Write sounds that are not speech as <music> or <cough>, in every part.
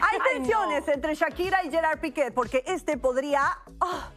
Hay tensiones entre Shakira y Gerard Piquet porque este podría... ah,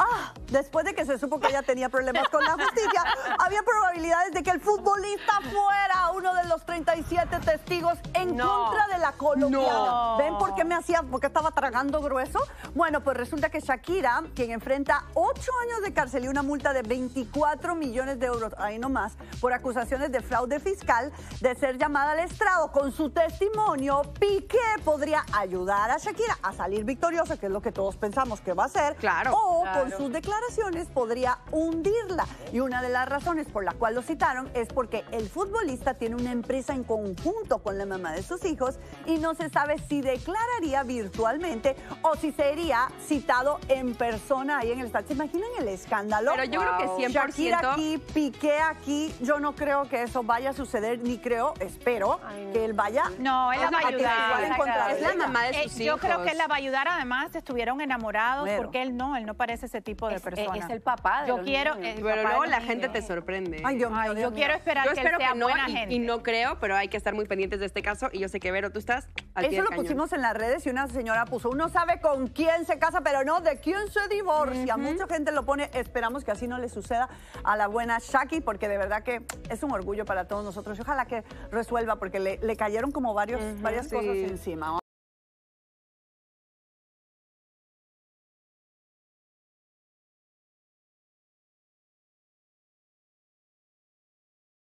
Ah, después de que se supo que ella tenía problemas con la justicia, <laughs> había probabilidades de que el futbolista fuera uno de los 37 testigos en No. contra de la colombiana. No. ¿Ven por qué me hacía, por qué estaba tragando grueso? Bueno, pues resulta que Shakira, quien enfrenta 8 años de cárcel y una multa de 24 millones de euros, ahí nomás, por acusaciones de fraude fiscal, de ser llamada al estrado con su testimonio, Piqué podría ayudar a Shakira a salir victoriosa, que es lo que todos pensamos que va a hacer. Claro. O Claro. con sus declaraciones podría hundirla. Y una de las razones por la cual lo citaron es porque el futbolista tiene una empresa en conjunto con la mamá de sus hijos y no se sabe si declararía virtualmente o si sería citado en persona ahí en el estadio. ¿Se imaginan el escándalo? Pero yo creo que Wow. 100%. Shakira aquí, Piqué aquí. Yo no creo que eso vaya a suceder, ni creo, espero, que él vaya No, él la va a ayudar. Es la mamá de Eh, sus yo hijos. creo que él la va a ayudar. Además, estuvieron enamorados Claro. porque él no, él no parece ese tipo de Es- persona. es el papá de Yo los quiero. niños. el Pero luego la gente te sorprende. Ay, Dios mío, Ay, Dios yo mío. quiero esperar Yo que él sea que no buena y, gente. y no creo, pero hay que estar muy pendientes de este caso y yo sé que Vero, tú estás al Eso lo cañón. pusimos en las redes y una señora puso, uno sabe con quién se casa, pero no de quién se divorcia. Mucha gente lo pone, esperamos que así no le suceda a la buena Shaki, porque de verdad que es un orgullo para todos nosotros. Y ojalá que resuelva, porque le, le cayeron como varios, varias cosas encima.